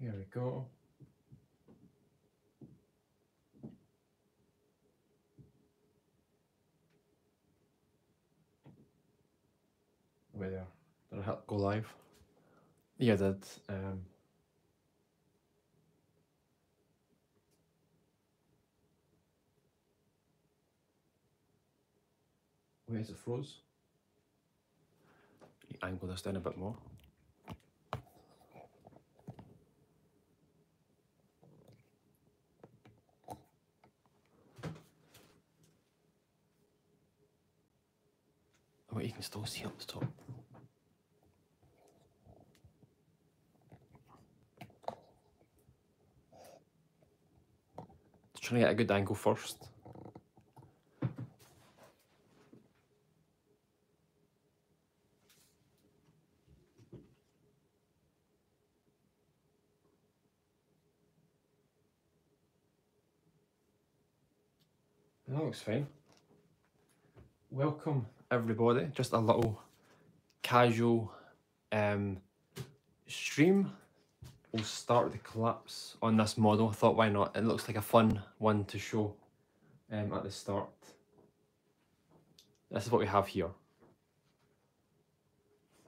Here we go. Wait there. Did I hit go live? Yeah, I did. Um, is it froze? Angle this down a bit more. Oh, you can still see up the top. Just trying to get a good angle first. That looks fine. Welcome everybody. Just a little casual um, stream. We'll start the collapse on this model. I thought why not? It looks like a fun one to show um, at the start. This is what we have here.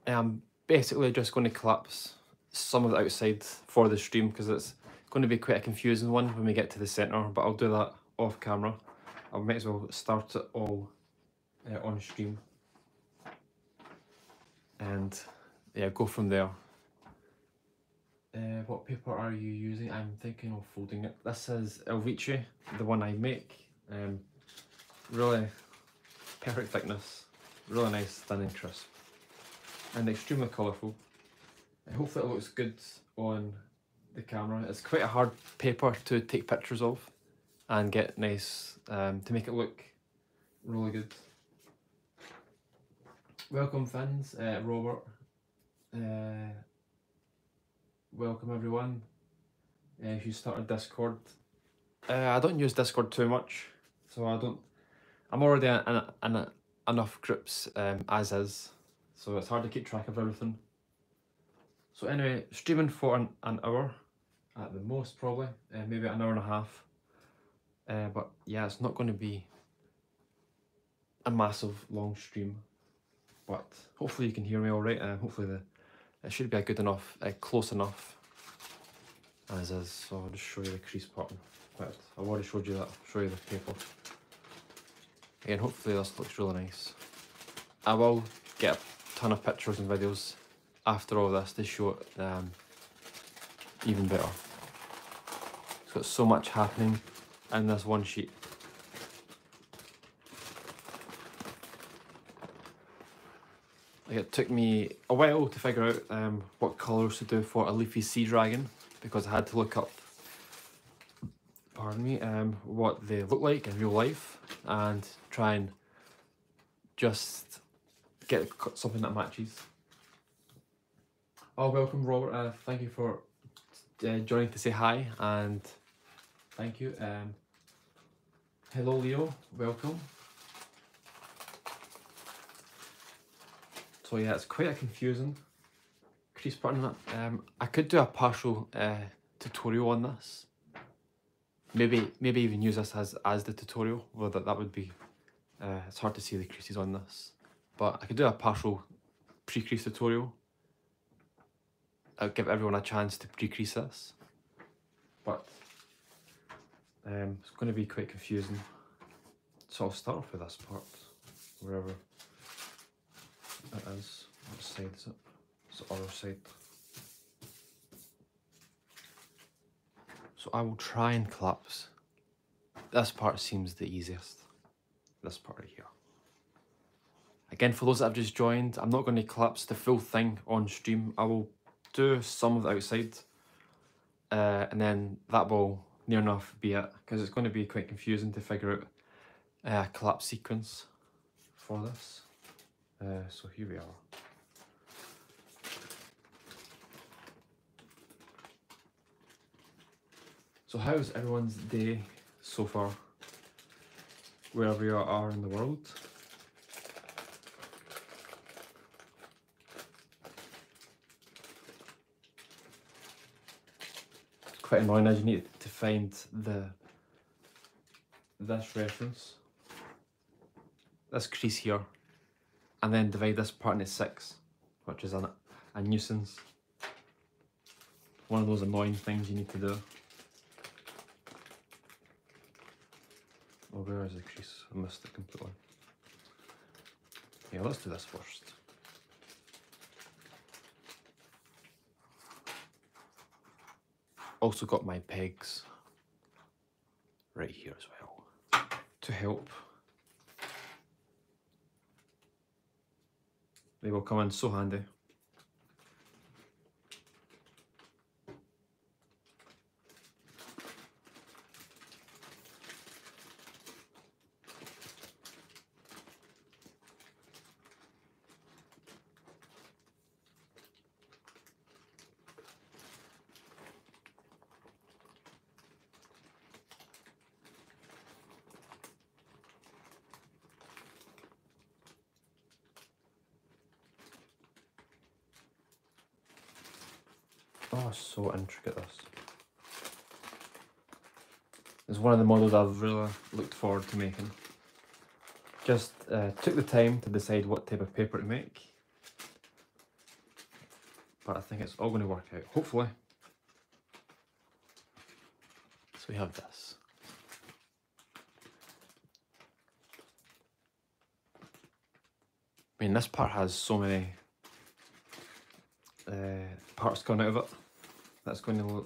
I'm basically just going to collapse some of the outside for the stream because it's going to be quite a confusing one when we get to the centre, but I'll do that off camera. I might as well start it all uh, on stream. And yeah go from there. Uh, what paper are you using? I'm thinking of folding it. This is Elvici the one I make. Um, really perfect thickness. Really nice thin and crisp. And extremely colourful. Hopefully it looks good on the camera. It's quite a hard paper to take pictures of and get nice um, to make it look really good Welcome, fans. Uh, Robert. Uh, welcome, everyone. Uh, who started Discord. Uh, I don't use Discord too much, so I don't. I'm already in, in, in enough groups um, as is, so it's hard to keep track of everything. So anyway, streaming for an, an hour at the most, probably, uh, maybe an hour and a half. Uh, but yeah, it's not going to be a massive long stream but hopefully you can hear me all right. Uh, hopefully the it should be a good enough, uh, close enough as is. So I'll just show you the crease pattern. But I've already showed you that. I'll show you the paper. Again, hopefully this looks really nice. I will get a ton of pictures and videos after all this to show it um, even better. It's got so much happening in this one sheet. It took me a while to figure out um, what colours to do for a leafy sea dragon because I had to look up, pardon me, um, what they look like in real life and try and just get something that matches. Oh, welcome Robert, uh, thank you for uh, joining to say hi and thank you. Um, hello Leo, welcome. So yeah, it's quite a confusing crease pattern. Um, I could do a partial uh, tutorial on this. Maybe maybe even use this as, as the tutorial, well that, that would be, uh, it's hard to see the creases on this. But I could do a partial pre-crease tutorial. I'll give everyone a chance to pre-crease this. But um, it's going to be quite confusing. So I'll start off with this part, wherever it is. What side is it? It's the other side. So I will try and collapse. This part seems the easiest. This part right here. Again, for those that have just joined, I'm not going to collapse the full thing on stream. I will do some of the outside. Uh, and then that will near enough be it. Because it's going to be quite confusing to figure out a collapse sequence for this. Uh, so here we are. So how's everyone's day so far? Wherever you are in the world. It's quite annoying as you need to find the this reference, this crease here, and then divide this part into six, which is a, nuisance. One of those annoying things you need to do. Oh, where is the crease? I missed it completely. Yeah, let's do this first. Also got my pegs right here as well to help. They will come in so handy. Oh, so intricate this. It's I've really looked forward to making. Just uh, took the time to decide what type of paper to make. But I think it's all going to work out, hopefully. So we have this. I mean, this part has so many uh, parts coming out of it. That's going to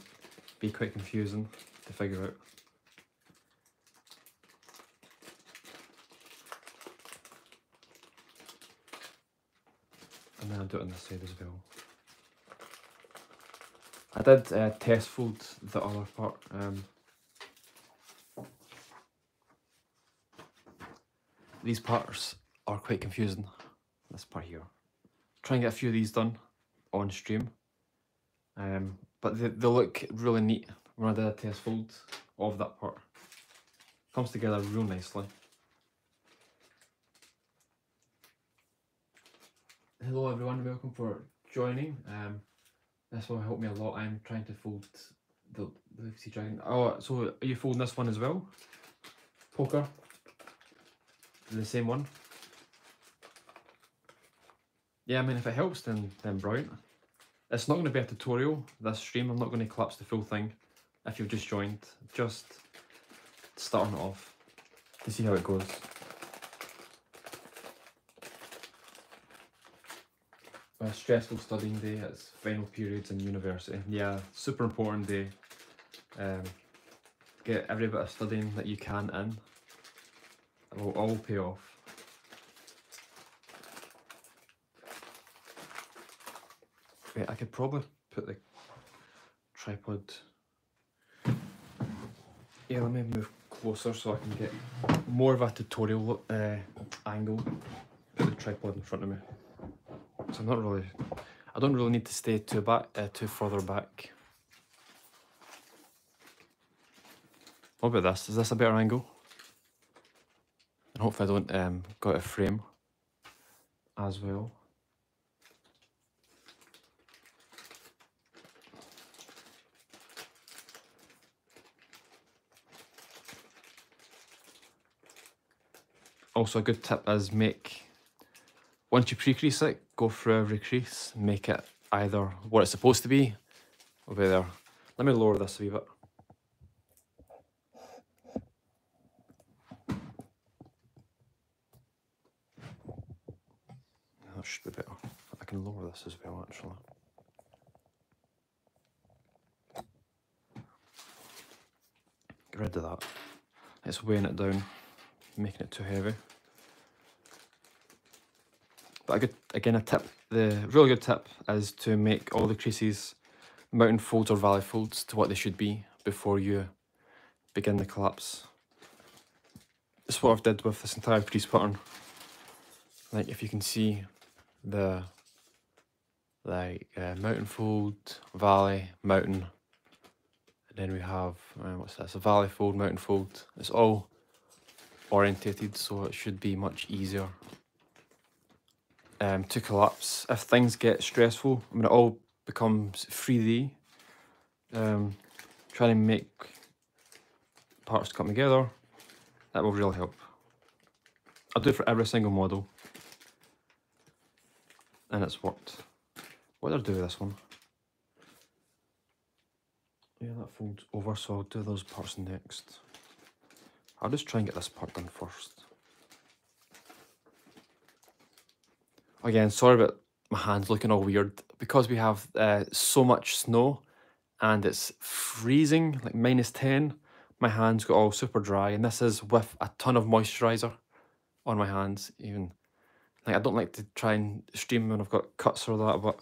be quite confusing to figure out. And then I'll do it on this side as well. I did uh, test fold the other part. Um, these parts are quite confusing. This part here. Try and get a few of these done on stream. Um, but they, they look really neat when I did a test fold of that part. Comes together real nicely. Hello everyone, welcome for joining. Um, this will helped me a lot. I'm trying to fold the Lucy Dragon. Oh, so are you folding this one as well? Poker? The same one? Yeah, I mean if it helps then then brilliant. It's not going to be a tutorial, this stream. I'm not going to collapse the full thing if you've just joined. Just starting it off to see how it goes. A stressful studying day, it's final periods in university. Yeah, super important day. Um, get every bit of studying that you can in. It will all pay off. Wait, I could probably put the tripod. Yeah, let me move closer so I can get more of a tutorial uh, angle. Put the tripod in front of me. So I'm not really. I don't really need to stay too back, uh, too further back. What about this? Is this a better angle? And hopefully I don't um, go out of frame as well. also a good tip is make once you pre-crease it, go through every crease, make it either what it's supposed to be over there. Let me lower this a wee bit. That should be better. I can lower this as well actually. Get rid of that. It's weighing it down making it too heavy. But a good, again, a tip, the really good tip is to make all the creases mountain folds or valley folds to what they should be before you begin the collapse. This is what I've did with this entire crease pattern. Like if you can see the like uh, mountain fold, valley, mountain, and then we have, uh, what's this, a valley fold, mountain fold. It's all orientated so it should be much easier um, to collapse. If things get stressful, I mean it all becomes 3D um, trying to make parts come together. That will really help. I'll do it for every single model. And it's worked. What did I do with this one? Yeah, that folds over, so I'll do those parts next. I'll just try and get this part done first. Again, sorry about my hands looking all weird. Because we have uh, so much snow and it's freezing, like minus 10, my hands got all super dry. And this is with a ton of moisturizer on my hands, even. Like, I don't like to try and stream when I've got cuts or that, but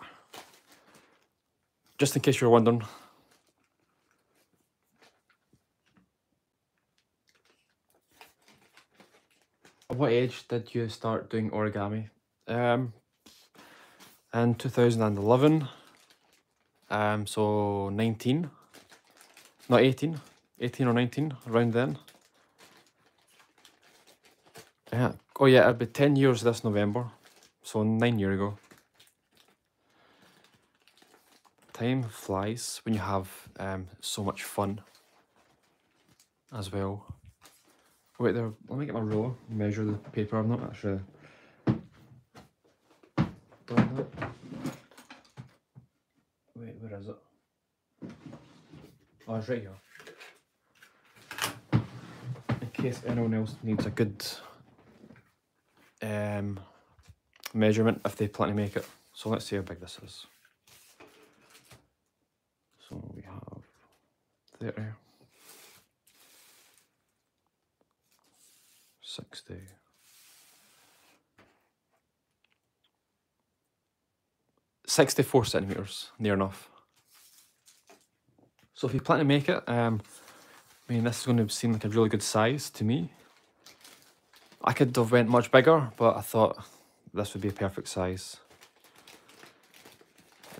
just in case you're wondering, what age did you start doing origami? Um, in 2011, um, so 19, not 18, 18 or 19, around then. Yeah, oh yeah, it'll be 10 years this November, so nine year ago. Time flies when you have um, so much fun as well. Wait there, let me get my ruler, measure the paper. I'm not actually Wait, where is it? Oh, it's right here. In case anyone else needs a good um, measurement if they plan to make it. So let's see how big this is. 64 centimeters, near enough. So if you plan to make it, um, I mean, this is going to seem like a really good size to me. I could have went much bigger, but I thought this would be a perfect size.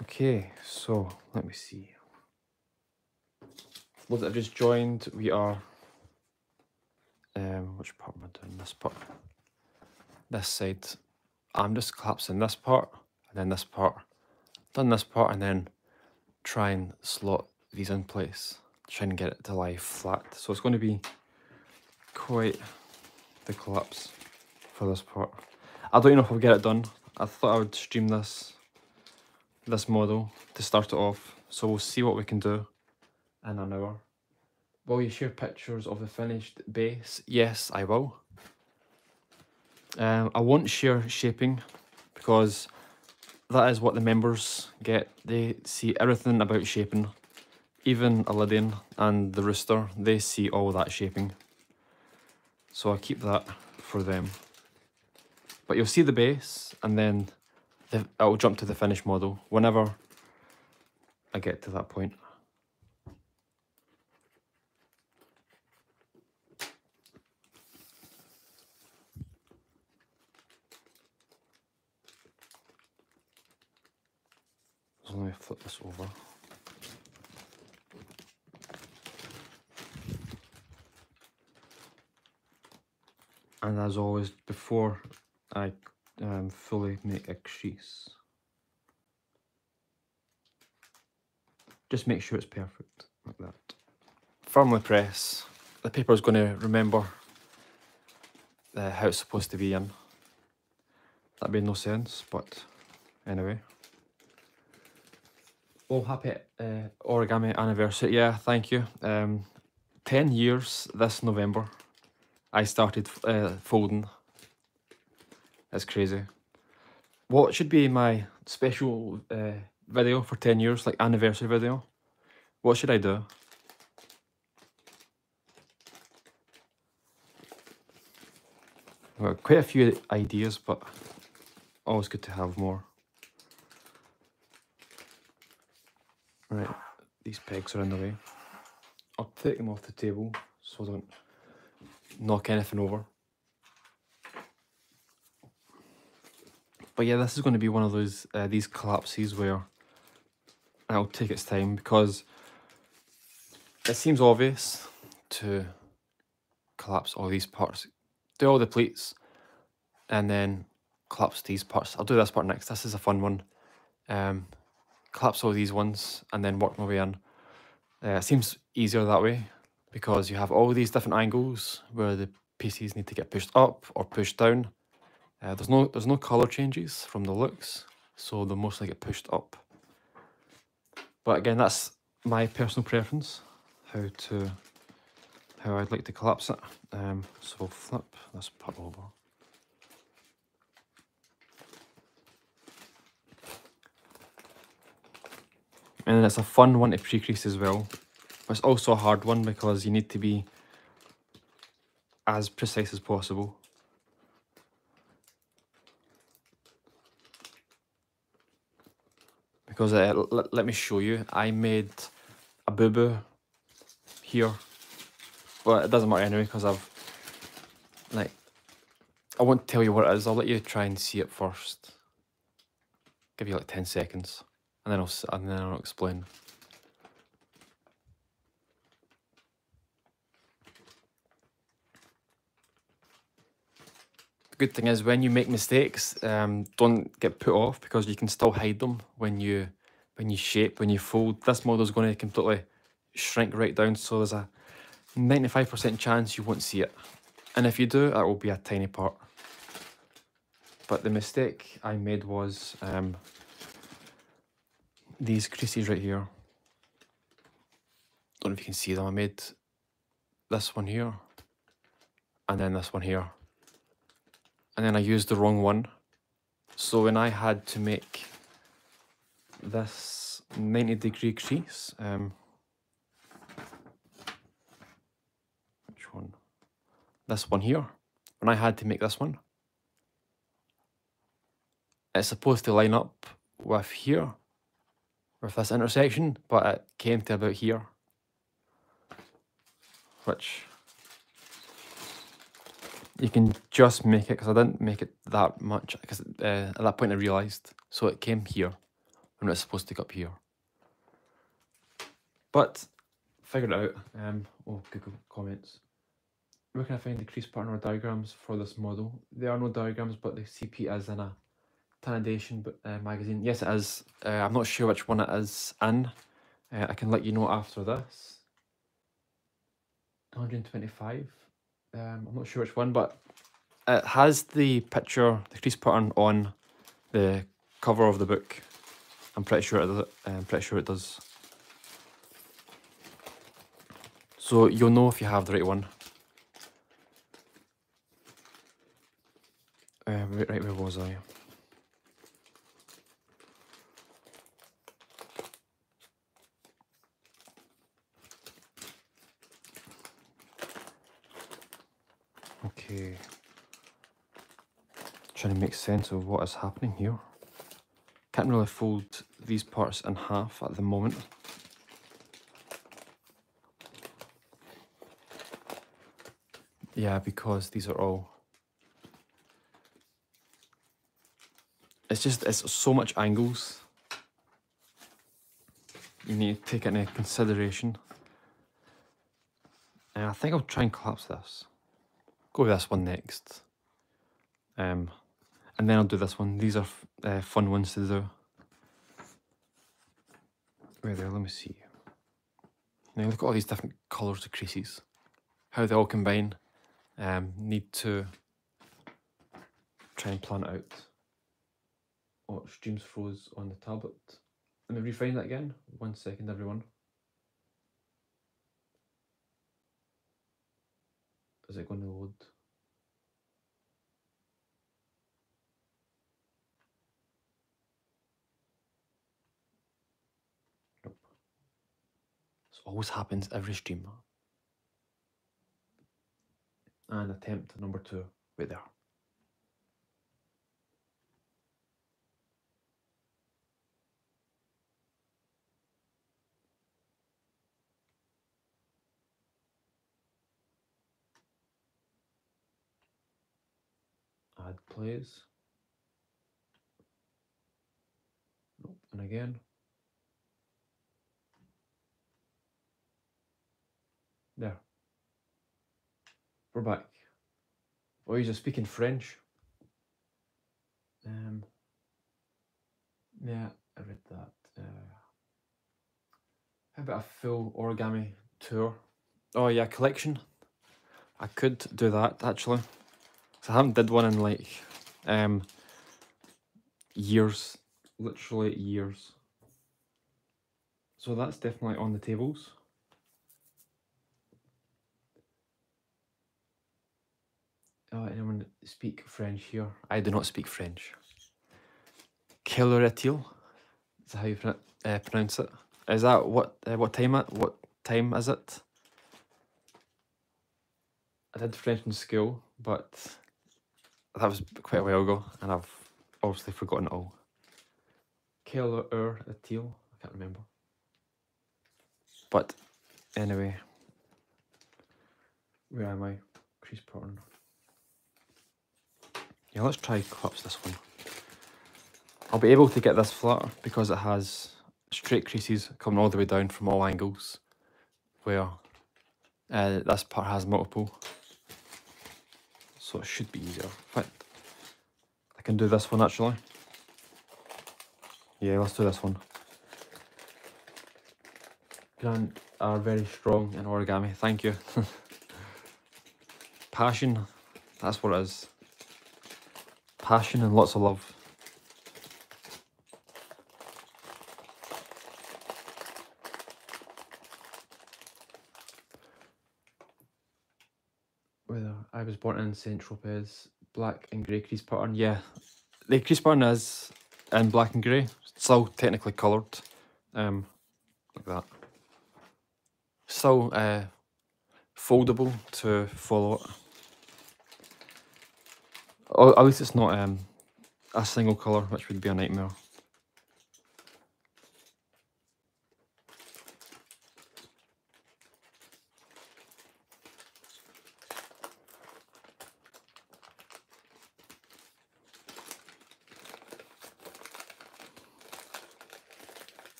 Okay, so let me see. What I've just joined, we are. Um, which part am I doing? This part. This side. I'm just collapsing this part and then this part. Done this part and then try and slot these in place. Try and get it to lie flat. So it's going to be quite the collapse for this part. I don't know if I'll get it done. I thought I would stream this this model to start it off. So we'll see what we can do in an hour. Will you share pictures of the finished base? Yes, I will. Um, I won't share shaping because that is what the members get. They see everything about shaping. Even Ilidian and the Rooster, they see all that shaping. So I keep that for them. But you'll see the base and then the, I'll jump to the finished model whenever I get to that point. Flip this over. And as always, before I um, fully make a crease, just make sure it's perfect, like that. Firmly press. The paper is going to remember uh, how it's supposed to be in. That made no sense, but anyway. Well, happy uh, origami anniversary. Yeah, thank you. Um, 10 years this November. I started uh, folding. That's crazy. What should be my special uh, video for 10 years, like anniversary video? What should I do? Well, quite a few ideas, but always good to have more. Right, these pegs are in the way. I'll take them off the table so I don't knock anything over. But yeah, this is going to be one of those uh, these collapses where I'll take its time because it seems obvious to collapse all these parts, do all the pleats, and then collapse these parts. I'll do this part next. This is a fun one. Um, collapse all these ones and then work my way in. Uh, it seems easier that way because you have all these different angles where the pieces need to get pushed up or pushed down. Uh, there's no there's no color changes from the looks, so they'll mostly get pushed up. But again, that's my personal preference, how to how I'd like to collapse it. Um, so flip this part over. And then it's a fun one to pre-crease as well. But it's also a hard one because you need to be as precise as possible. Because uh, let me show you, I made a boo-boo here. but it doesn't matter anyway because I've, like, I won't tell you what it is. I'll let you try and see it first. Give you like 10 seconds and then I'll, and then I'll explain. The good thing is when you make mistakes, um, don't get put off because you can still hide them when you when you shape, when you fold. This model is going to completely shrink right down, so there's a 95% chance you won't see it. And if you do, it will be a tiny part. But the mistake I made was um, these creases right here. Don't know if you can see them. I made this one here and then this one here and then I used the wrong one. So when I had to make this 90 degree crease, um, which one? This one here. When I had to make this one, it's supposed to line up with here, with this intersection, but it came to about here, which you can just make it because I didn't make it that much because uh, at that point I realised. So it came here when it was supposed to go up here. But figured it out. Um, oh, Google comments. Where can I find the crease pattern or diagrams for this model? There are no diagrams, but the CP is in a Tanteidan uh, magazine. Yes, it is. Uh, I'm not sure which one it is in. Uh, I can let you know after this. 125. Um, I'm not sure which one, but it has the picture, the crease pattern on the cover of the book. I'm pretty sure it does. I'm pretty sure it does. So you'll know if you have the right one. Uh, right, where was I? Trying to make sense of what is happening here. Can't really fold these parts in half at the moment. Yeah, because these are all... It's just, it's so much angles. You need to take into consideration. And I think I'll try and collapse this go with this one next. Um, and then I'll do this one. These are uh, fun ones to do. Right there, let me see. Now look at all these different colours of creases. How they all combine. Um, need to try and plan it out. Oh, streams froze on the tablet. Let me refine that again. One second, everyone. Is it going to load? Nope. This always happens every stream. And attempt number two, right there. Add plays. Nope. And again. There. We're back. Oh, he's speaking French. Um. Yeah, I read that. Uh, how about a full origami tour? Oh yeah, collection. I could do that actually. So I haven't did one in like um years, literally years. So that's definitely on the tables. Oh, anyone speak French here? I do not speak French. Kiloretil. Is that how you uh, pronounce it? Is that what uh, what time it? What time is it? I did French in school, but that was quite a while ago, and I've obviously forgotten it all. teal? I can't remember. But anyway, where am I? Crease pattern. Yeah, let's try collapse this one. I'll be able to get this flat because it has straight creases coming all the way down from all angles, where uh, this part has multiple. So it should be easier. I can do this one actually. Yeah, let's do this one. Grant are very strong in origami. Thank you. Passion, that's what it is. Passion and lots of love. In Saint Tropez, black and grey crease pattern. Yeah, the crease pattern is in black and grey. Still technically coloured, um, like that. Still uh, foldable to follow it. Or at least it's not um, a single colour, which would be a nightmare.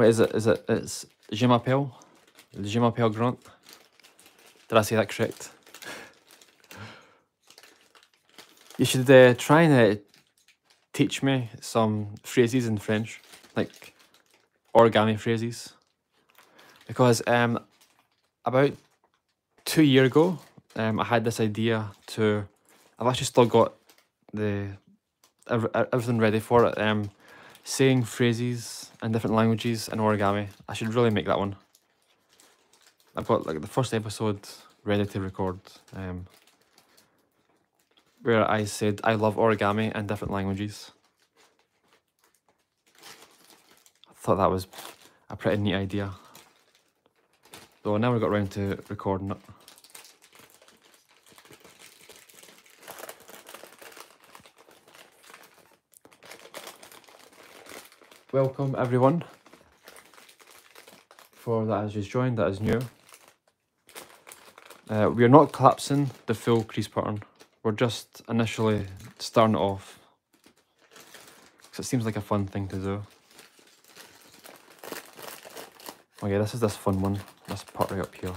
Wait, is it? Is it? It's Je m'appelle? Je m'appelle Grant. Did I say that correct? You should uh, try and uh, teach me some phrases in French, like origami phrases. Because um, about two year ago, um, I had this idea to. I've actually still got the everything ready for it. Um, saying phrases in different languages in origami. I should really make that one. I've got like the first episode ready to record. Um, where I said I love origami in different languages. I thought that was a pretty neat idea. Though I never got around to recording it. Welcome everyone. For that has just joined, that is new. Uh, we are not collapsing the full crease pattern. We're just initially starting it off. Because it seems like a fun thing to do. Yeah, this is this fun one. This part right up here.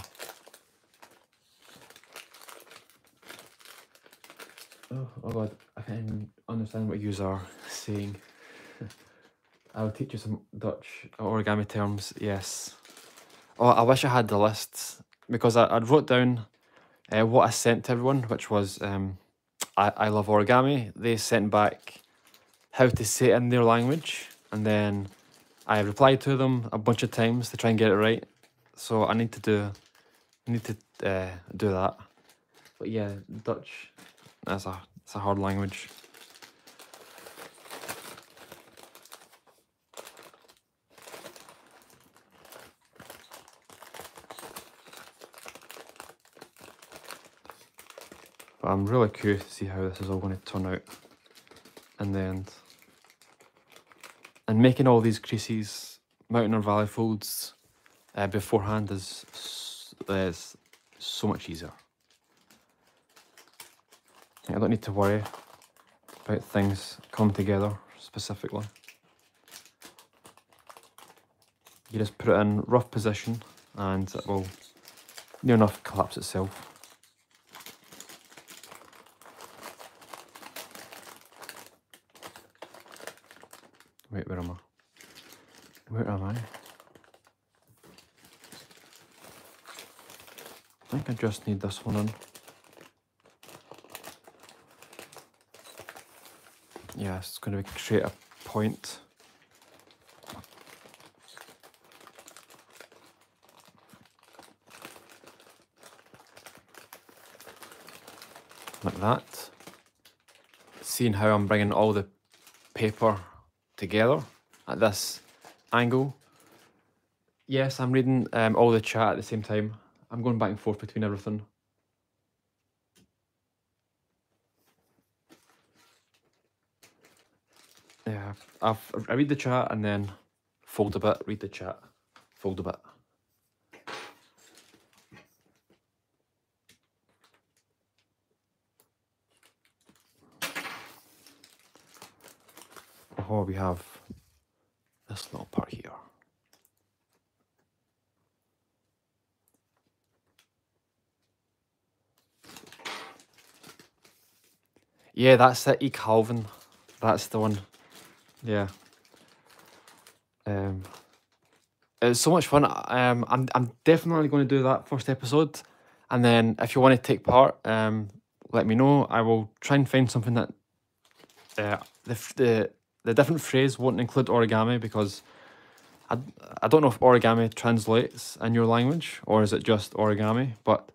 Oh, oh god, I can't understand what you are saying. I'll teach you some Dutch origami terms, yes. Oh, I wish I had the list because I, I wrote down uh, what I sent to everyone, which was um, I, I love origami. They sent back how to say it in their language, and then I replied to them a bunch of times to try and get it right. So I need to do, need to uh, do that. But yeah, Dutch, that's a, it's a hard language. But I'm really curious to see how this is all going to turn out in the end. And making all these creases, mountain or valley folds uh, beforehand is, is so much easier. I don't need to worry about things coming together specifically. You just put it in rough position and it will near enough collapse itself. Wait, where am I? Where am I? I think I just need this one in. Yeah, it's going to create a point. Like that. Seeing how I'm bringing all the paper together at this angle. Yes, I'm reading um, all the chat at the same time. I'm going back and forth between everything. Yeah, I've, I read the chat and then fold a bit, read the chat, fold a bit. We have this little part here. Yeah, that's it. E. Calvin. That's the one. Yeah. Um, it's so much fun. Um, I'm I'm definitely going to do that first episode, and then if you want to take part, um, let me know. I will try and find something that, uh, the the the different phrase won't include origami because, I I don't know if origami translates in your language or is it just origami, but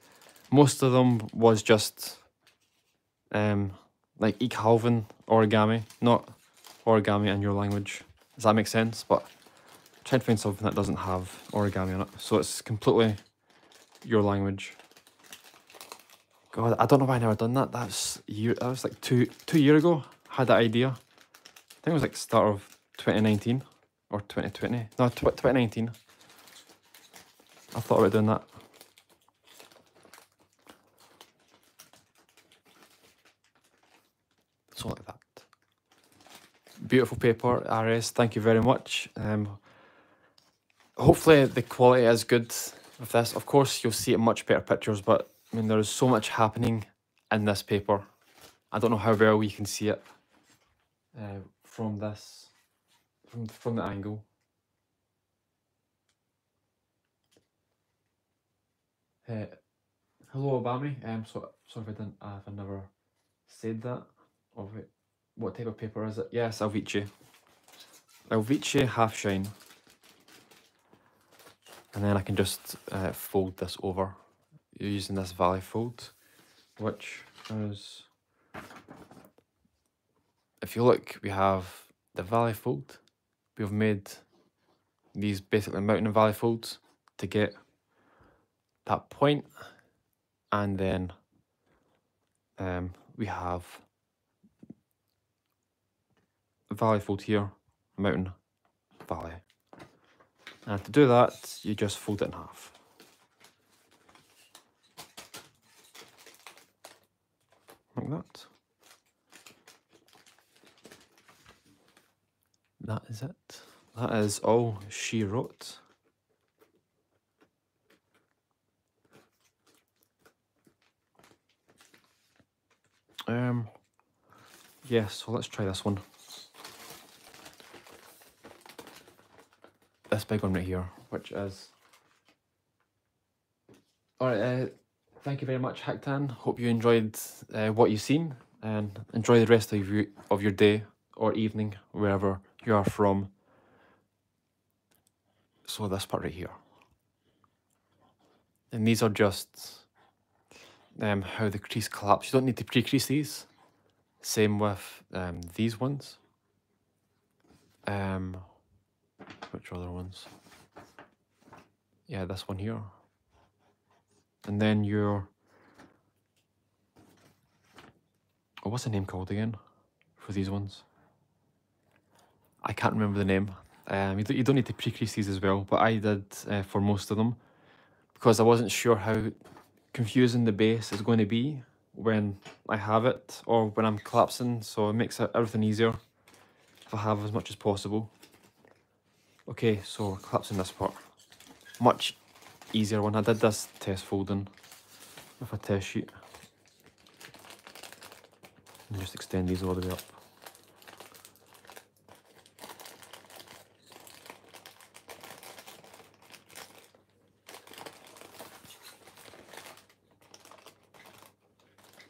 most of them was just, um, like E. Origami, not origami in your language. Does that make sense? But try to find something that doesn't have origami on it. So it's completely your language. God, I don't know why I never done that. That's year that was like two two year ago. I had that idea. Think it was like start of 2019 or 2020. No, tw 2019. I thought about doing that. So like that. Beautiful paper, RS. Thank you very much. Um, hopefully the quality is good with this. Of course, you'll see it much better pictures, but I mean, there is so much happening in this paper. I don't know how well we can see it uh, from this, from, from the angle. Uh, hello, Obama. Um, so, sorry if I didn't, uh, if I never said that. Of it. What type of paper is it? Yes, Alvici. Alvici half shine. And then I can just uh, fold this over using this valley fold, which is, if you look, we have the valley fold. We've made these basically mountain and valley folds to get that point, and then um, we have valley fold here, mountain, valley. And to do that, you just fold it in half. Like that. That is it. That is all she wrote. Um, yes, yeah, so let's try this one. this big one right here, which is. Alright, uh, thank you very much, Hacktan. Hope you enjoyed uh, what you've seen and enjoy the rest of your, of your day or evening, wherever you are from. So, this part right here. And these are just um, how the crease collapse. You don't need to pre-crease these. Same with um, these ones. Um, which other ones? Yeah, this one here. And then your... Oh, what's the name called again for these ones? I can't remember the name. Um, you, don't, you don't need to pre-crease these as well, but I did uh, for most of them because I wasn't sure how confusing the base is going to be when I have it or when I'm collapsing, so it makes everything easier if I have as much as possible. Okay, so collapsing this part. Much easier when I did this test folding with a test sheet. And just extend these all the way up.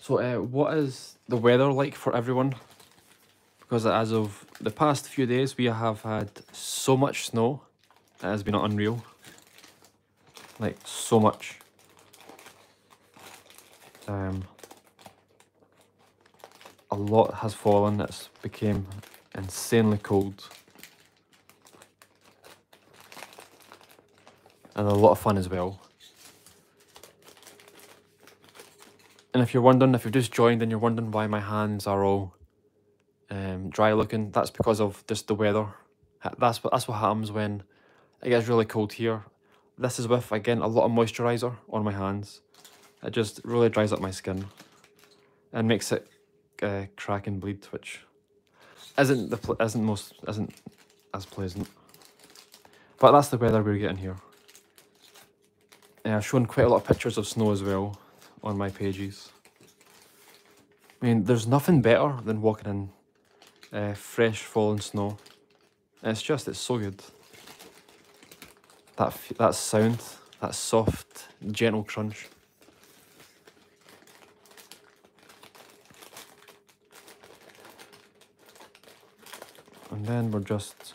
So, uh, what is the weather like for everyone? Because as of the past few days, we have had so much snow. It has been unreal. Like, so much. Um, a lot has fallen. It's became insanely cold. And a lot of fun as well. And if you're wondering, if you've just joined and you're wondering why my hands are all um, dry looking, that's because of just the weather. That's what, that's what happens when it gets really cold here. This is with, again, a lot of moisturiser on my hands. It just really dries up my skin and makes it uh, crack and bleed, which isn't the isn't most isn't as pleasant. But that's the weather we're getting here. Yeah, I've shown quite a lot of pictures of snow as well on my pages. I mean, there's nothing better than walking in uh, fresh fallen snow. It's just, it's so good. That, that sound, that soft, gentle crunch. And then we're just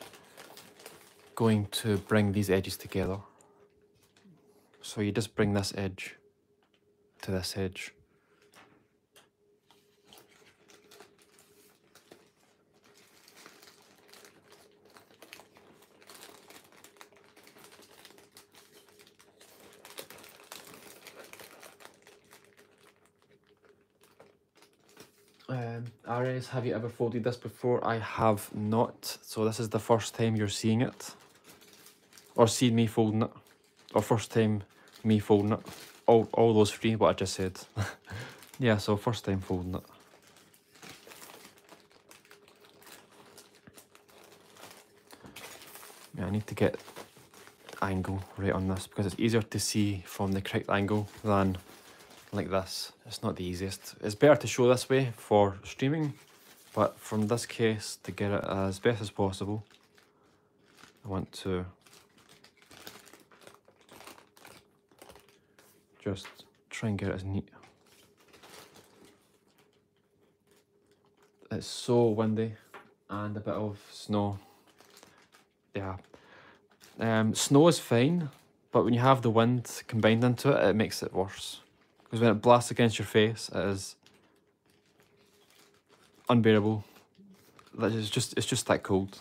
going to bring these edges together. So you just bring this edge to this edge. Um, have you ever folded this before? I have not. So this is the first time you're seeing it. Or seeing me folding it. Or first time me folding it all, all those three, what I just said. yeah, so first time folding it. Yeah, I need to get angle right on this because it's easier to see from the correct angle than like this. It's not the easiest. It's better to show this way for streaming, but from this case, to get it as best as possible, I want to just try and get it as neat. It's so windy and a bit of snow. Yeah. Um, snow is fine, but when you have the wind combined into it, it makes it worse. Because when it blasts against your face, it is unbearable. It's just, it's just that cold.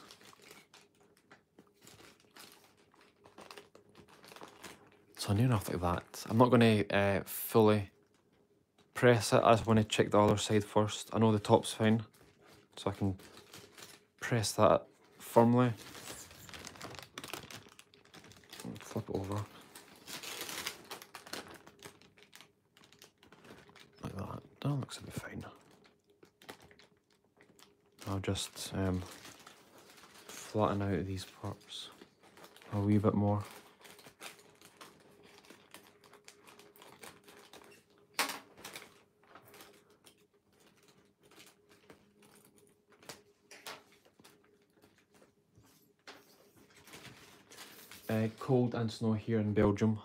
So near enough like that. I'm not going to uh, fully press it. I just want to check the other side first. I know the top's fine. So I can press that firmly. Flip it over. Like that. That looks a bit fine. I'll just um, flatten out these parts a wee bit more. Uh, cold and snow here in Belgium.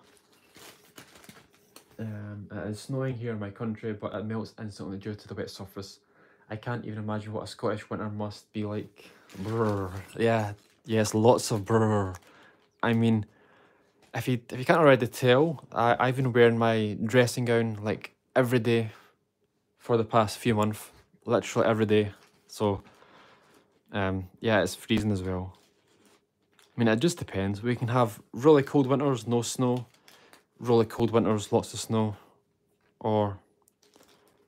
Um, it is snowing here in my country, but it melts instantly due to the wet surface. I can't even imagine what a Scottish winter must be like. Yeah, yes, lots of brr. I mean, if you if you can't already tell, I, I've been wearing my dressing gown like every day for the past few months, literally every day. So, um, yeah, it's freezing as well. I mean, it just depends. We can have really cold winters, no snow, really cold winters, lots of snow, or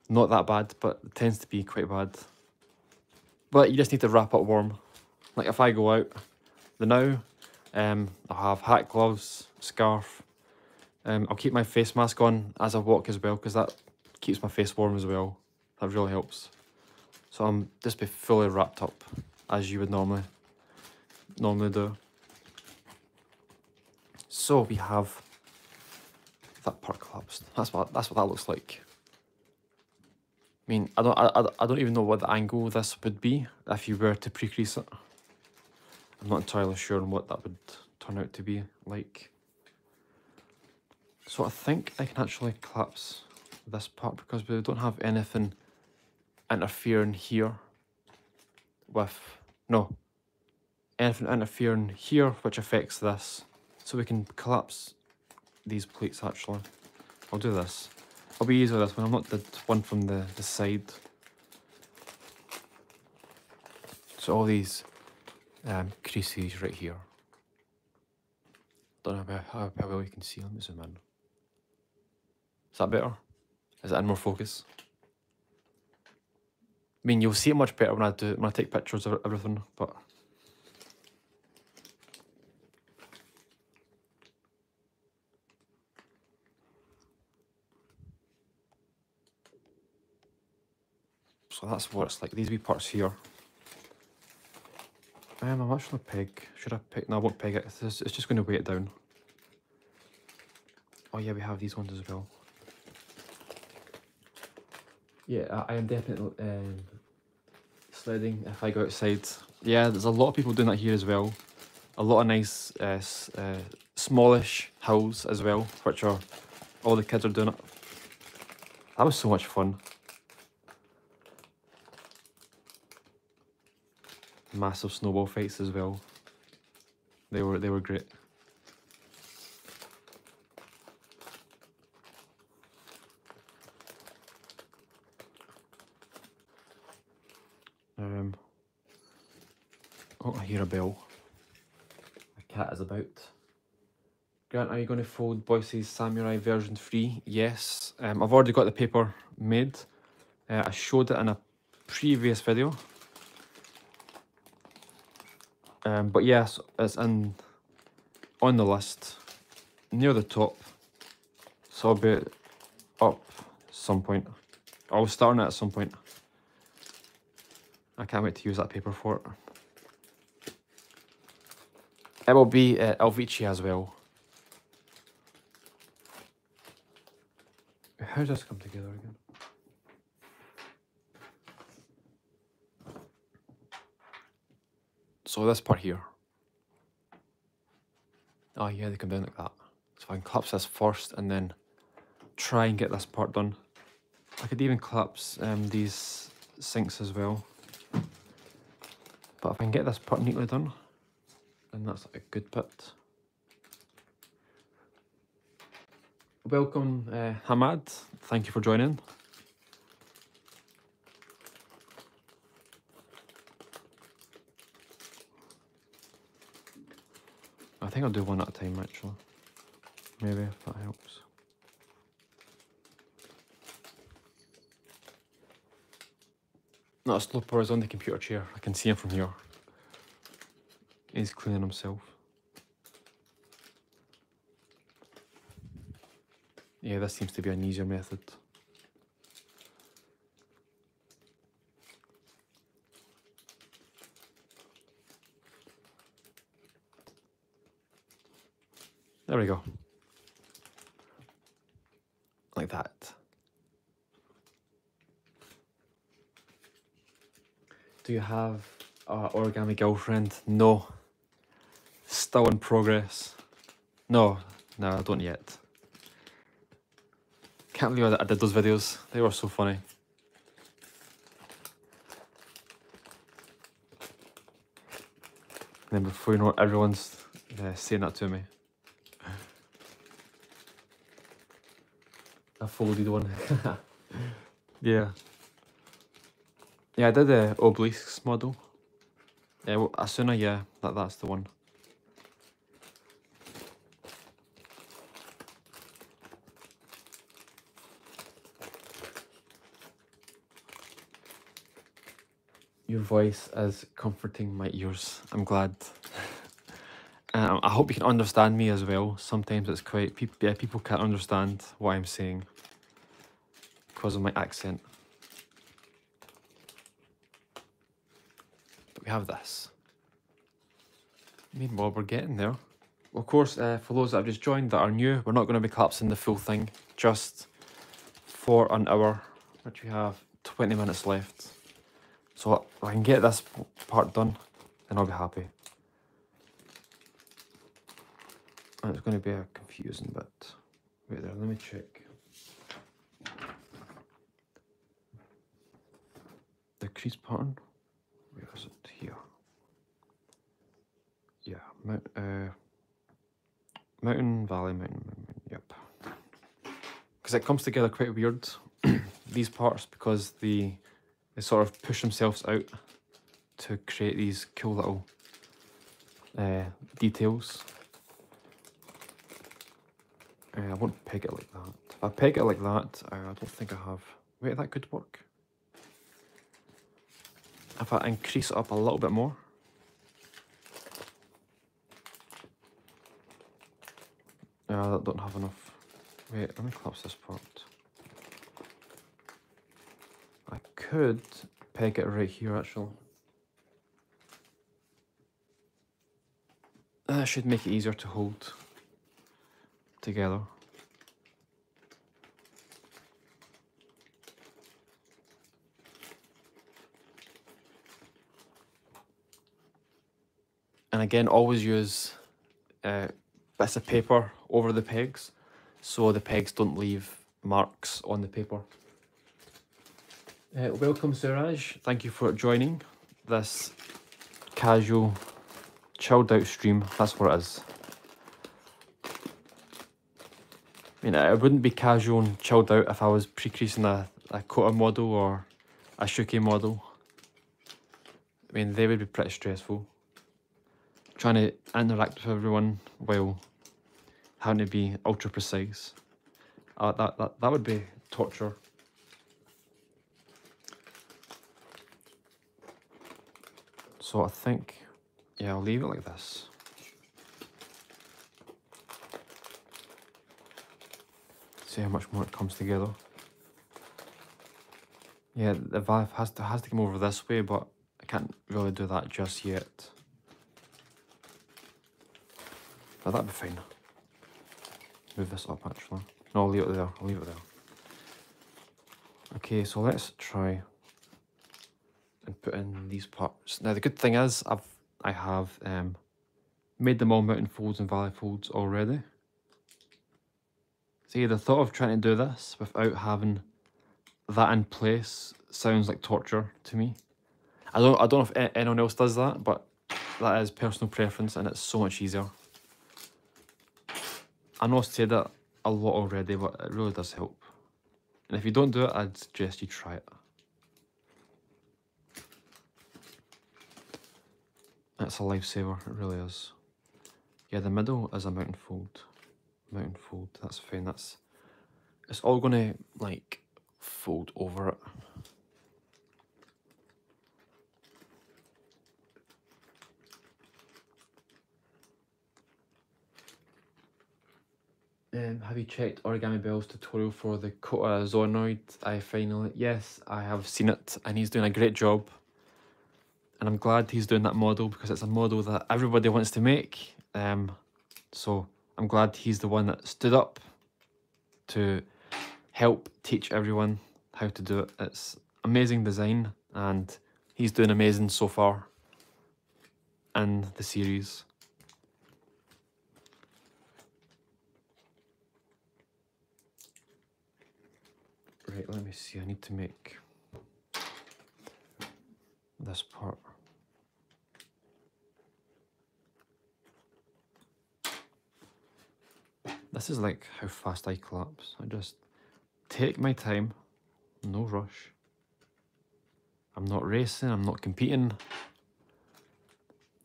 not that bad, but it tends to be quite bad. But you just need to wrap up warm. Like if I go out, the now, um, I'll have hat gloves, scarf. Um, I'll keep my face mask on as I walk as well, because that keeps my face warm as well. That really helps. So I'm just be fully wrapped up, as you would normally normally do. So we have that part collapsed. That's what that's what that looks like. I mean, I don't I, I don't even know what the angle this would be if you were to pre-crease it. I'm not entirely sure on what that would turn out to be like. So I think I can actually collapse this part because we don't have anything interfering here with, no, anything interfering here which affects this. So we can collapse these plates actually. I'll do this. I'll be easy with this one, I'm not the one from the, the side. So all these um, creases right here. Don't know how, how, well you can see, let me zoom in. Is that better? Is it in more focus? I mean, you'll see it much better when I do when I take pictures of everything, but so that's what it's like. These wee parts here. Um, I'm actually peg. Should I peg? No, I won't peg it. It's, it's just going to weigh it down. Oh yeah, we have these ones as well. Yeah, I, I am definitely um, sledding if I go outside. Yeah, there's a lot of people doing that here as well. A lot of nice, uh, uh, smallish hills as well, which are all the kids are doing it. That was so much fun. Massive snowball fights as well. They were they were great. Um. Oh, I hear a bell. A cat is about. Grant, are you going to fold Boyce's Samurai version 3? Yes. Um, I've already got the paper made. Uh, I showed it in a previous video. Um, but yes, it's in on the list near the top. So I'll be up some point. I was starting it at some point. I can't wait to use that paper for it. It will be uh, Elvici as well. How does this come together again? So this part here. Oh yeah, they come down like that. So I can collapse this first and then try and get this part done. I could even collapse um, these sinks as well. But if I can get this part neatly done, then that's a good bit. Welcome, uh, Hamad. Thank you for joining. I think I'll do one at a time actually. Maybe if that helps. Not a sloper is on the computer chair. I can see him from here. He's cleaning himself. Yeah, this seems to be an easier method. There we go. Like that. Do you have an origami girlfriend? No. Still in progress. No, no, I don't yet. Can't believe I did those videos. They were so funny. And then before you know it, everyone's uh, saying that to me. Folded one. yeah. Yeah, I did the obelisks model. Yeah, well, Asuna, yeah, that, that's the one. Your voice is comforting my ears. I'm glad. Um, I hope you can understand me as well. Sometimes it's quite people. Yeah, people can't understand what I'm saying because of my accent. But we have this. Meanwhile, we're getting there. Of course, uh, for those that have just joined that are new, we're not going to be collapsing the full thing, just for an hour, which we have 20 minutes left. So if I can get this part done, then I'll be happy. And it's going to be a confusing bit. Wait there, let me check. Crease pattern. Where is it? Here. Yeah, Mount, uh, Mountain Valley, Mountain, mountain yep. Because it comes together quite weird, these parts, because the they sort of push themselves out to create these cool little uh, details. Uh, I won't peg it like that. If I peg it like that, uh, I don't think I have... Wait, that could work. If I increase it up a little bit more. Yeah, I don't have enough. Wait, let me collapse this part. I could peg it right here actually. That should make it easier to hold together. And again, always use uh, bits of paper over the pegs so the pegs don't leave marks on the paper. Uh, welcome Suraj, thank you for joining this casual chilled out stream, that's what it is. I mean, it wouldn't be casual and chilled out if I was pre-creasing a, a Kota model or a Shuki model. I mean, they would be pretty stressful. Trying to interact with everyone while having to be ultra precise. Uh, that, that, that would be torture. So I think, yeah, I'll leave it like this. See how much more it comes together. Yeah, the valve has to has to come over this way, but I can't really do that just yet. But that'd be fine. Move this up actually. No, I'll leave it there. I'll leave it there. Okay, so let's try and put in these parts. Now the good thing is I've I have um made them all mountain folds and valley folds already. See, the thought of trying to do this without having that in place sounds like torture to me. I don't I don't know if anyone else does that, but that is personal preference and it's so much easier. I know I've said that a lot already, but it really does help. And if you don't do it, I'd suggest you try it. It's a lifesaver, it really is. Yeah, the middle is a mountain fold. Mountain fold, that's fine, that's... It's all gonna, like, fold over it. Um, have you checked Origami Bell's tutorial for the Kota Zonoid? I finally, yes, I have seen it and he's doing a great job. And I'm glad he's doing that model because it's a model that everybody wants to make. Um, so I'm glad he's the one that stood up to help teach everyone how to do it. It's amazing design and he's doing amazing so far in the series. Right, let me see. I need to make this part. This is like how fast I collapse. I just take my time, no rush. I'm not racing, I'm not competing.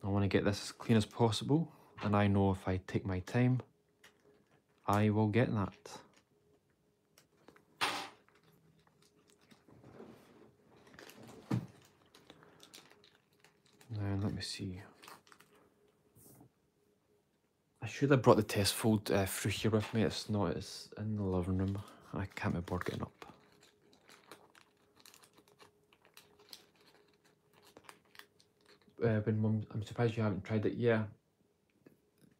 I want to get this as clean as possible, and I know if I take my time, I will get that. Let me see. I should have brought the test fold uh, through here with me. It's not, it's in the living room. I can't be bored getting up. Uh, when mum, I'm surprised you haven't tried it. Yeah.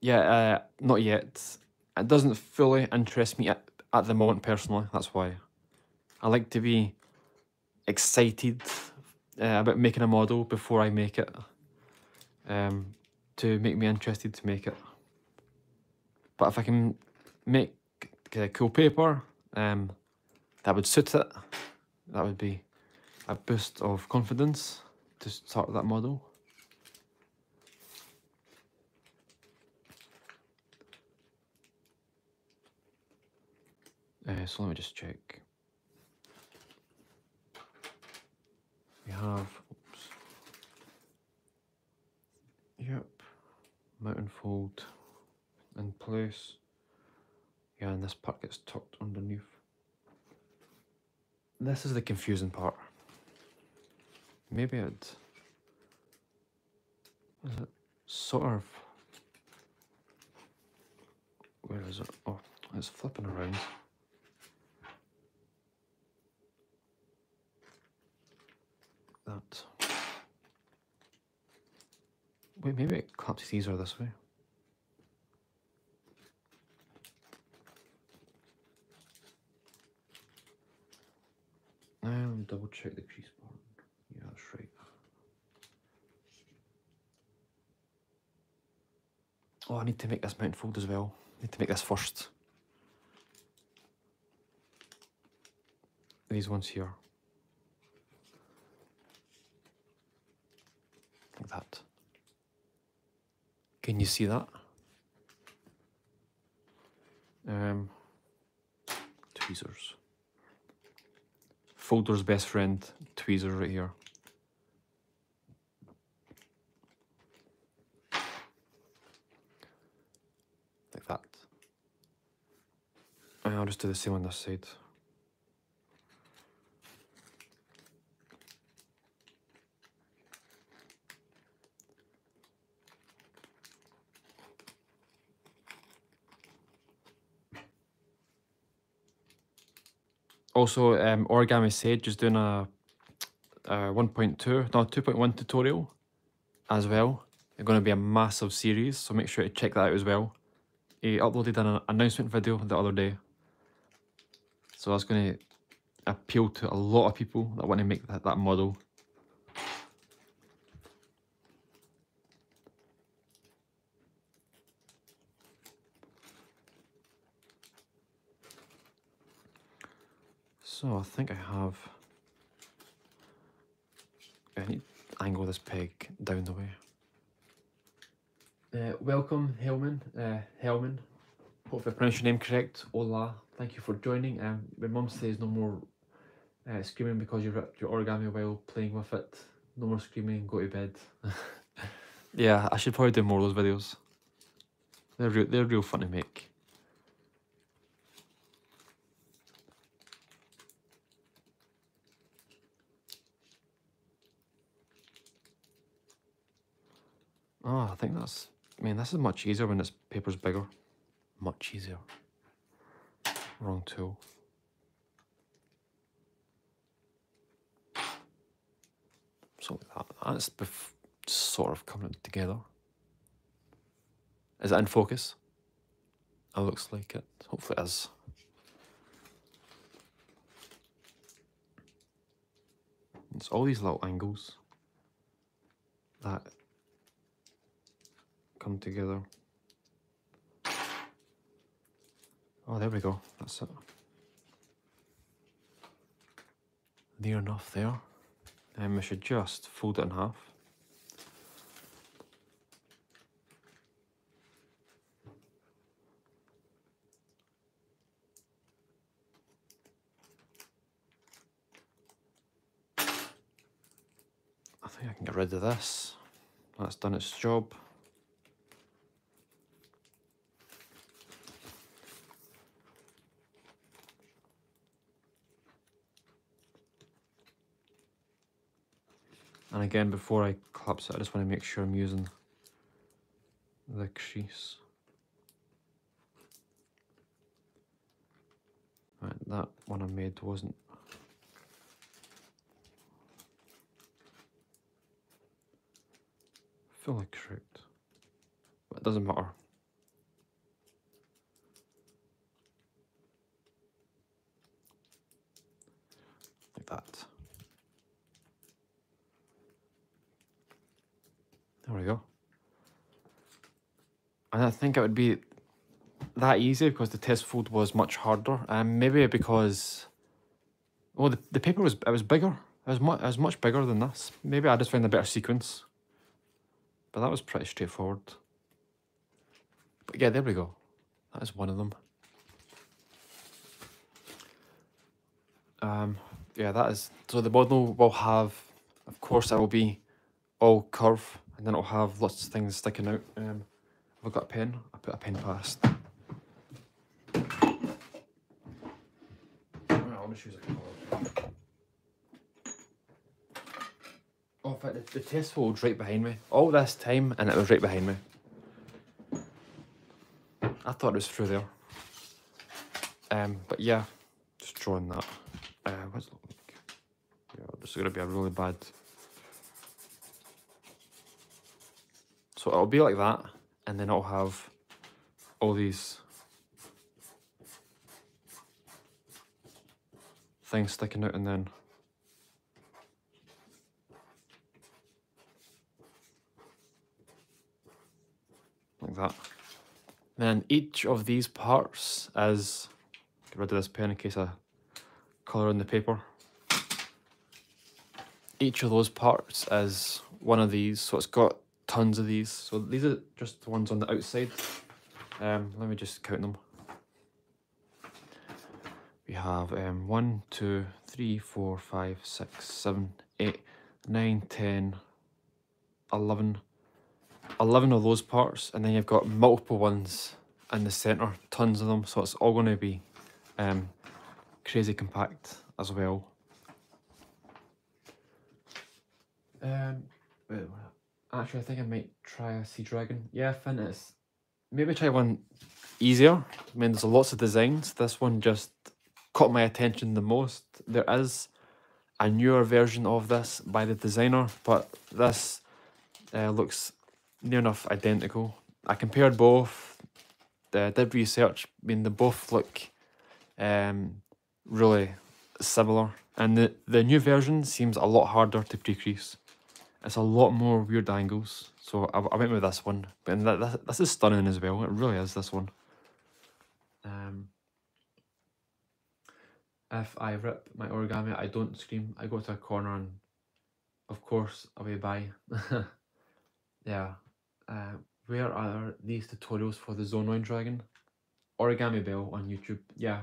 Yeah, uh, not yet. It doesn't fully interest me at, at the moment personally. That's why. I like to be excited uh, about making a model before I make it um, to make me interested to make it. But if I can make a cool paper um, that would suit it, that would be a boost of confidence to start that model. Uh, so let me just check. Have, oops. Yep, mountain fold in place. Yeah, and this part gets tucked underneath. This is the confusing part. Maybe it is it sort of where is it? Oh, it's flipping around. That. Wait, maybe it collapses easier this way. Um, double check the crease part. Yeah, that's right. Oh, I need to make this mount fold as well. I need to make this first. These ones here. Like that. Can you see that? Um, tweezers. Folder's best friend, tweezers right here. Like that. And I'll just do the same on this side. Also, um, Origami Sage is doing a, a 1.2, no, 2.1 tutorial as well. It's going to be a massive series, so make sure to check that out as well. He uploaded an announcement video the other day. So that's going to appeal to a lot of people that want to make that, that model. So I think I have. I need to angle this peg down the way. Uh, welcome, Helman. Uh, Helman. Hopefully I pronounced your name correct. Hola. Thank you for joining. Um, my mum says no more uh, screaming because you ripped your origami while playing with it. No more screaming. Go to bed. yeah, I should probably do more of those videos. They're real, they're real fun to make. Oh, I think that's, I mean, this is much easier when this paper's bigger. Much easier. Wrong tool. So that, that's sort of coming together. Is it in focus? It looks like it. Hopefully it is. It's all these little angles that come together. Oh, there we go. That's it. Near enough there. And we should just fold it in half. I think I can get rid of this. That's done its job. And again, before I collapse it, I just want to make sure I'm using the crease. Right, that one I made wasn't fully correct, but it doesn't matter. Like that. There we go. And I think it would be that easy because the test fold was much harder. And maybe because, well, the, the paper was, it was bigger. It was, mu it was much bigger than this. Maybe I just found a better sequence. But that was pretty straightforward. But yeah, there we go. That is one of them. Um, yeah, that is... So the model will have... Of course, it will be all curve. And then it'll have lots of things sticking out. Um, have got a pen? I put a pen past. I'll just use a. Oh, in fact, the, the test was right behind me. All this time, and it was right behind me. I thought it was through there. Um, but yeah, just drawing that. Uh, what's it look like? Yeah, this is going to be a really bad... So it'll be like that, and then it'll have all these things sticking out and then like that. Then each of these parts is, get rid of this pen in case I colour in the paper. Each of those parts is one of these, so it's got tons of these. So these are just the ones on the outside. Um, let me just count them. We have um, 1, 2, 3, 4, 5, 6, 7, 8, 9, 10, 11, 11 of those parts and then you've got multiple ones in the centre, tons of them, so it's all going to be um, crazy compact as well. Um, wait, actually I think I might try a Sea Dragon. Yeah, Finn, it's maybe try one easier. I mean, there's lots of designs. This one just caught my attention the most. There is a newer version of this by the designer, but this uh, looks near enough identical. I compared both, uh, did research, I mean, they both look um, really similar. And the, the new version seems a lot harder to pre-crease. It's a lot more weird angles. So I, I went with this one. And that, that, this is stunning as well. It really is, this one. Um, if I rip my origami, I don't scream. I go to a corner and, of course, away by. yeah, uh, where are these tutorials for the Zonoid Dragon? Origami Bell on YouTube. Yeah,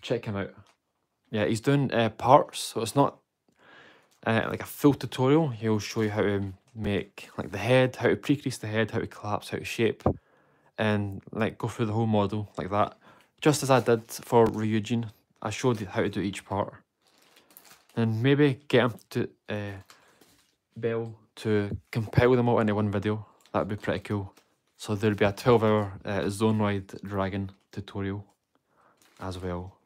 check him out. Yeah, he's doing uh, parts, so it's not uh, like a full tutorial. He'll show you how to make like the head, how to pre-crease the head, how to collapse, how to shape, and like go through the whole model like that. Just as I did for Ryujin, I showed how to do each part. And maybe get him to uh, Bell to compile them all into one video That'd be pretty cool. So there'd be a 12 hour uh, Zonoid Dragon tutorial as well.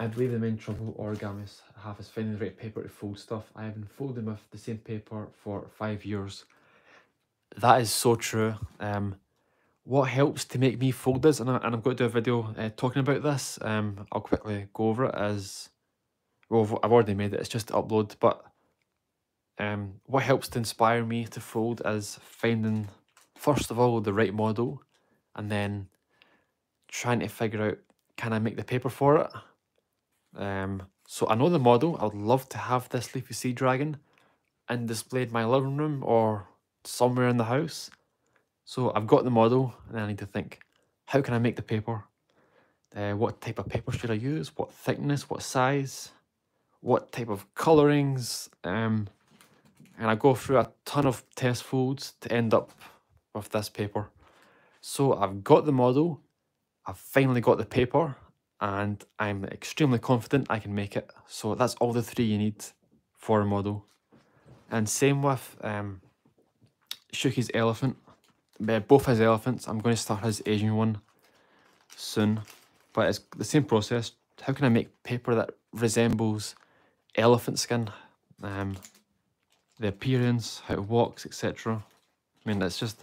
I believe the main trouble origamis have is finding the right paper to fold stuff. I have been folding with the same paper for five years. That is so true. Um, what helps to make me fold this, and, I, and I'm going to do a video uh, talking about this, um, I'll quickly go over it as, well, I've already made it, it's just upload, but um, what helps to inspire me to fold is finding, first of all, the right model, and then trying to figure out, can I make the paper for it? Um, so I know the model, I would love to have this Leafy Sea Dragon and displayed in my living room or somewhere in the house. So I've got the model and I need to think, how can I make the paper? Uh, what type of paper should I use? What thickness? What size? what type of colorings, um, and I go through a ton of test folds to end up with this paper. So I've got the model, I've finally got the paper, and I'm extremely confident I can make it. So that's all the three you need for a model. And same with um, Shuki's elephant. Both his elephants, I'm going to start his Asian one soon. But it's the same process. How can I make paper that resembles elephant skin, um, the appearance, how it walks, etc. I mean, it's just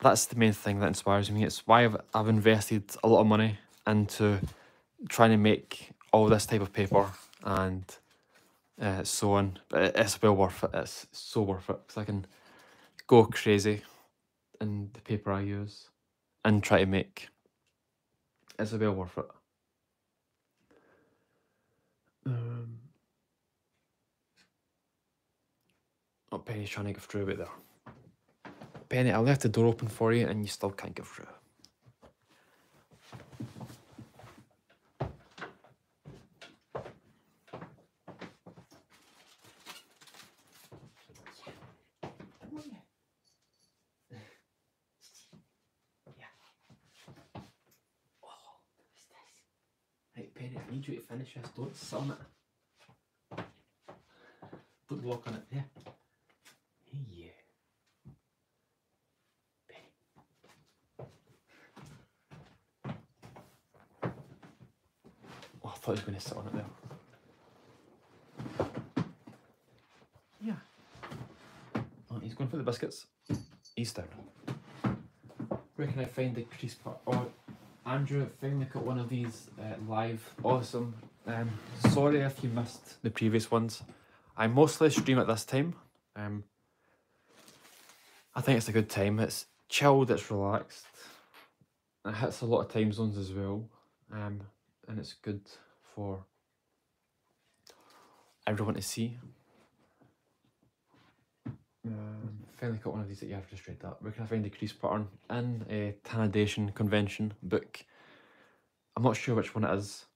that's the main thing that inspires me. It's why I've, I've invested a lot of money into trying to make all this type of paper and uh, so on. But it's well worth it. It's so worth it because I can go crazy in the paper I use and try to make It's well worth it. Um, oh, Penny's trying to get through it there. Penny, I left the door open for you and you still can't get through. Hey, Finish this. Don't sit on it. Don't walk on it. Yeah. Hey, yeah. Oh, I thought he was going to sit on it there. Yeah. Oh, he's going for the biscuits. He's down. Where can I find the crease part? Oh, Andrew finally got one of these uh, live. Awesome. Um, sorry if you missed the previous ones. I mostly stream at this time. Um, I think it's a good time. It's chilled, it's relaxed. It hits a lot of time zones as well. Um, and it's good for everyone to see. Um, finally got one of these that you have just read that. Where can I find the crease pattern? In a Tanteidan Convention book. I'm not sure which one it is,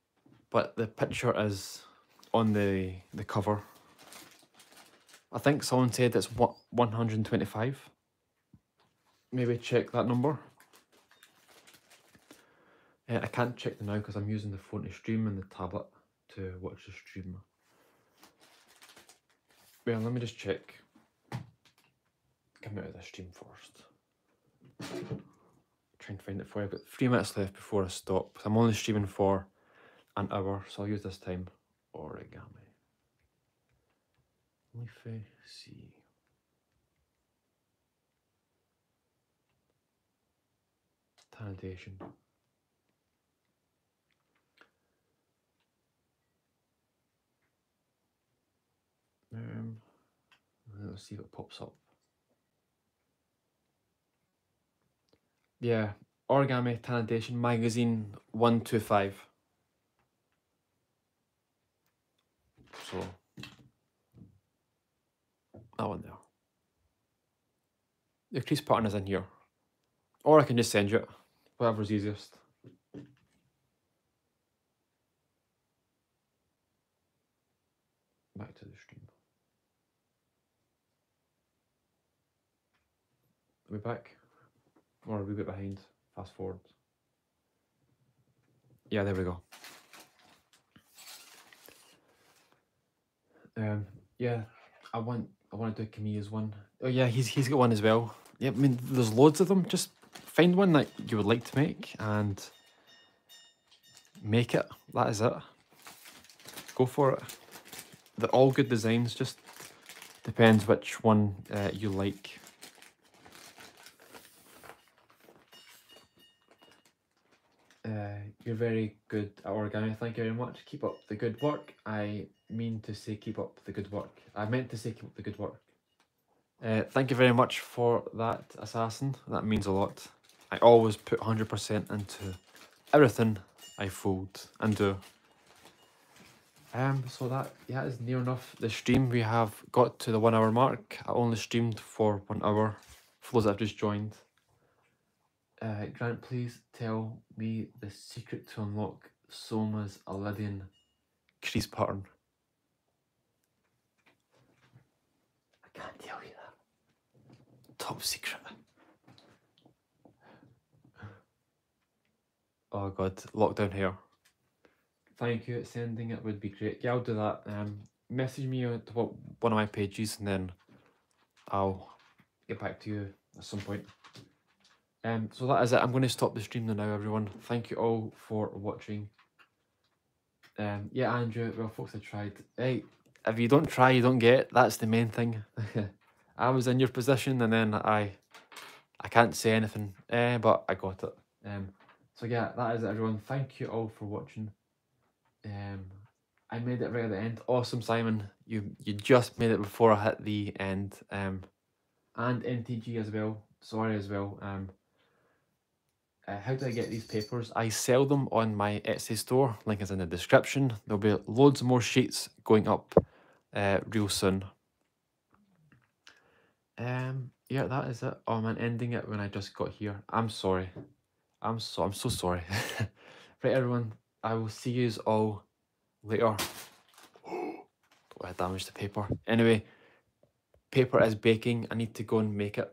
but the picture is on the the cover. I think someone said it's what 125. Maybe check that number. Uh, I can't check them now because I'm using the phone to stream and the tablet to watch the stream. Well, let me just check come out of the stream first. Try and find it for you. I've got three minutes left before I stop. I'm only streaming for an hour, so I'll use this time origami. Leafy Sea. Tanteidan. Um, let's see what pops up. Yeah, Origami Tanteidan Magazine 125. So, that one there. The crease pattern is in here. Or I can just send you it, whatever's easiest. Back to the stream. Are we back? Or a wee bit behind. Fast forward. Yeah, there we go. Um, yeah, I want I want to do Kamiya's one. Oh yeah, he's he's got one as well. Yeah, I mean there's loads of them. Just find one that you would like to make and make it. That is it. Go for it. They're all good designs. Just depends which one uh, you like. Uh, you're very good at origami. Thank you very much. Keep up the good work. I mean to say keep up the good work. I meant to say keep up the good work. Uh, thank you very much for that, Assassin. That means a lot. I always put 100% into everything I fold and do. Um, so that yeah is near enough the stream. We have got to the one hour mark. I only streamed for one hour for those that have just joined. Uh, Grant, please tell me the secret to unlock Soma's Aladdin crease pattern. I can't tell you that. Top secret. Oh god, lockdown here. Thank you. Sending it would be great. Yeah, I'll do that. Um, message me on to what one of my pages, and then I'll get back to you at some point. Um, so that is it. I'm going to stop the stream now, everyone. Thank you all for watching. Um, yeah, Andrew. Well, folks, I tried. Hey, if you don't try, you don't get. That's the main thing. I was in your position, and then I, I can't say anything. Eh, but I got it. Um, so yeah, that is it, everyone. Thank you all for watching. Um, I made it right at the end. Awesome, Simon. You you just made it before I hit the end. Um, and NTG as well. Sorry as well. Um, Uh, how do I get these papers? I sell them on my Etsy store. Link is in the description. There'll be loads more sheets going up uh, real soon. Um, yeah, that is it. Oh man, ending it when I just got here. I'm sorry. I'm so I'm so sorry. right, everyone. I will see you all later. I damaged the paper. Anyway, paper is baking. I need to go and make it.